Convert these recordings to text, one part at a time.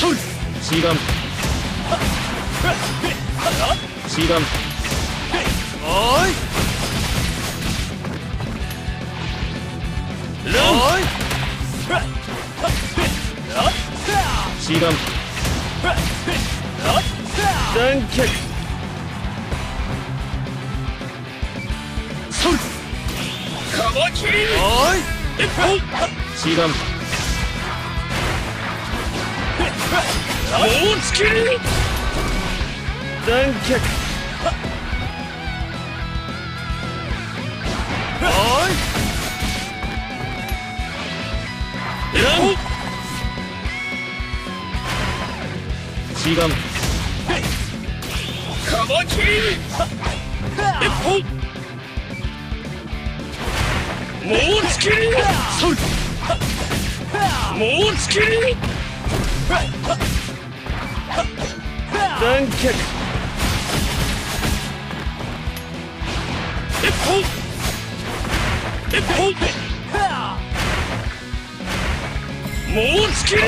それシーガンシーガンおいルンおいシーガン断脚それカマキリおいシーガンもうつけ断脚おいルンシーガンカマキリ一本もうつけるもうつける断脚一本一本もうつける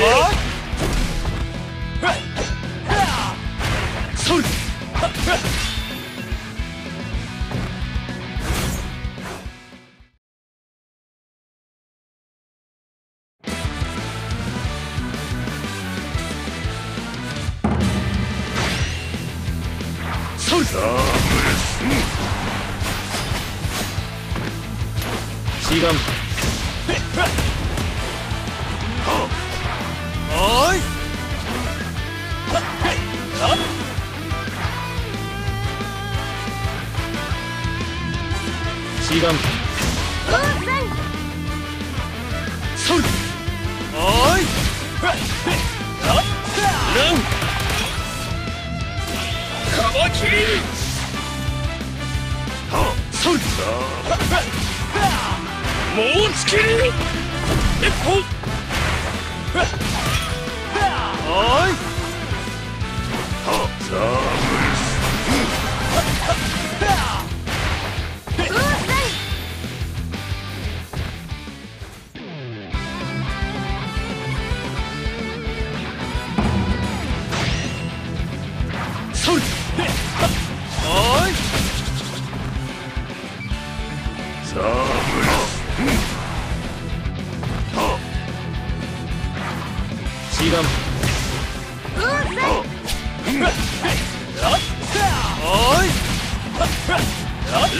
それそれシーガンおいシーガンそれおいルンカマキリそれもうつける一本はい。そ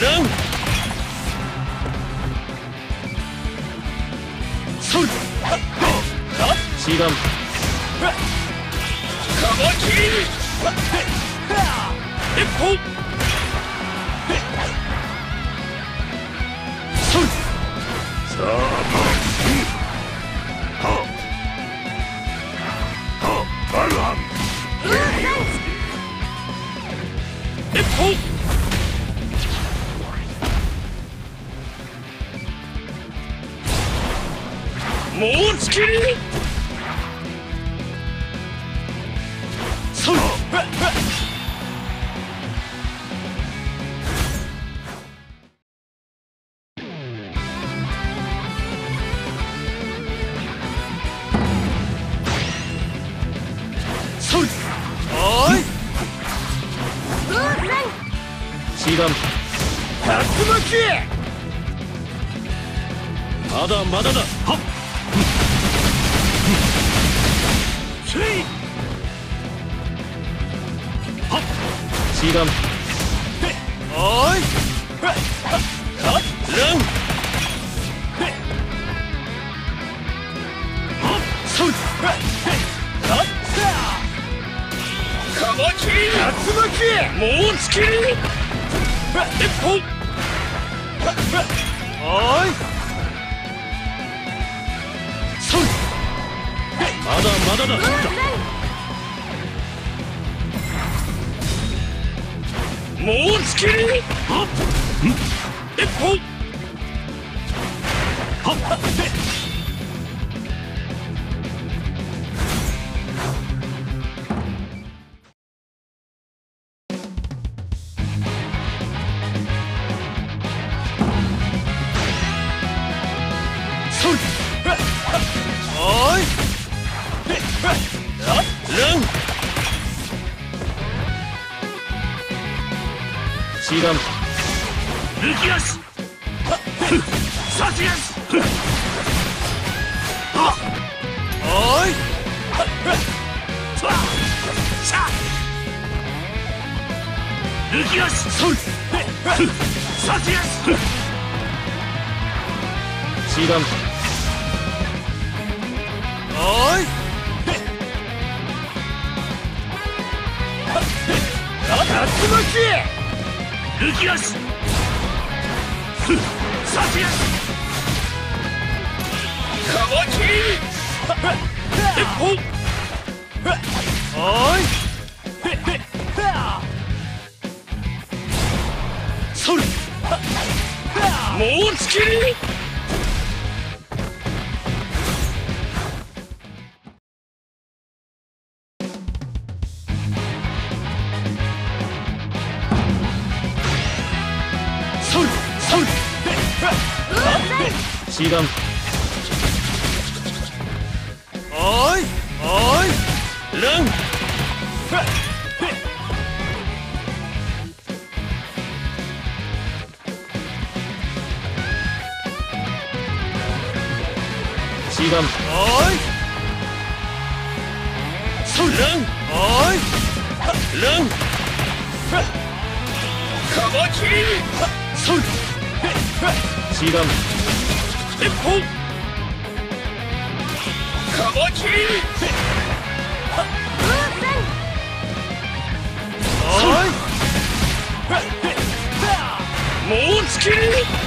ルンそれシーガンカマキリ一まだまだだはっせいシーガンおいルンそれカマキリ竜巻もうつける一本まだだだもうつきりはっ。一本はっ。ランシガン抜き足。差し足おいさあ抜き足ソル差し足シガンおい竜巻抜き足差し足カマキ鉄砲おいソルもうつきりシガン。おいおい。ラン。シガン。おい。ラン。おい。ラン。カマキリ。ソル。シガン鉄砲カマキリ。おい。もうつき。り